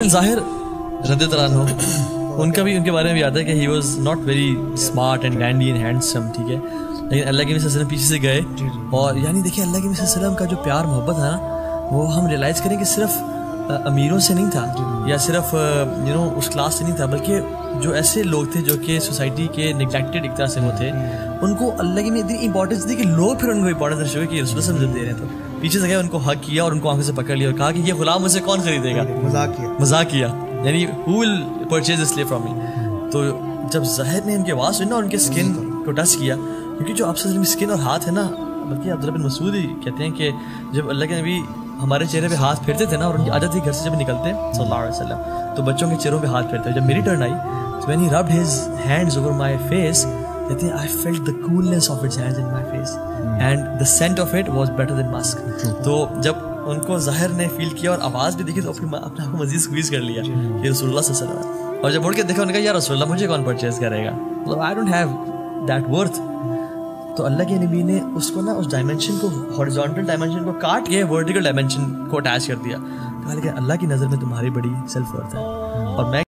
ज़ाहिर हो। उनका भी उनके बारे में आता है कि he was not very smart and dandy and handsome ठीक है? लेकिन अल्लाह के वसल्लम पीछे से गए और यानी देखिए अल्लाह के वसल्लम का जो प्यार मोहब्बत है ना वो हम रियलाइज़ करें कि सिर्फ़ अमीरों से नहीं था या सिर्फ़ यू नो उस क्लास से नहीं था बल्कि जो ऐसे लोग थे जो कि सोसाइटी के निगलेक्टेड एक तरह से वो थे उनको अल्लाह की इतनी इंपॉर्टेंस दी कि लोग फिर उनको इंपॉर्टेंस शुरू कि रसोल जब दे रहे हैं तो। पीछे से गए उनको हक किया और उनको आँखों से पकड़ लिया और कहा कि ये गुलाम मुझे कौन खरीदेगा? मज़ाक किया। मज़ाक किया। यानी who will purchase this from me तो जब जहर ने उनकी आवाज़ सुनी ना उनके स्किन को टच किया क्योंकि जो आपसे स्किन और हाथ है ना बल्कि अब्दुल्ला बिन मसूद ही कहते हैं कि जब अल्लाह के नबी हमारे चेहरे पे हाथ फेरते थे ना और उनकी आदत थी घर से जब निकलते सल्लल्लाहु अलैहि वसल्लम तो बच्चों के चेहरों पे हाथ फेरते जब मेरी टर्न आई तो he rubbed his hands over my face कहते हैं I felt the coolness of its hands in my face and the scent of it was better than musk तो जब उनको ज़ाहिर ने फील किया और आवाज़ भी देखी तो अपने अपने आप को मजीद स्क्वीज कर लिया ये रसूलुल्लाह सल्लल्लाहु अलैहि वसल्लम। और जब मुड़ के देखा उन्होंने कहा यार रसूलुल्लाह मुझे कौन परचेज करेगा? मतलब I don't have that worth तो अल्लाह के नबी ने उसको ना उस डायमेंशन को हॉरिजॉन्टल डायमेंशन को काट के वर्टिकल डायमेंशन को अटैच कर दिया। कहा लेकिन अल्लाह की नज़र में तुम्हारी बड़ी सेल्फ वर्थ है और मैं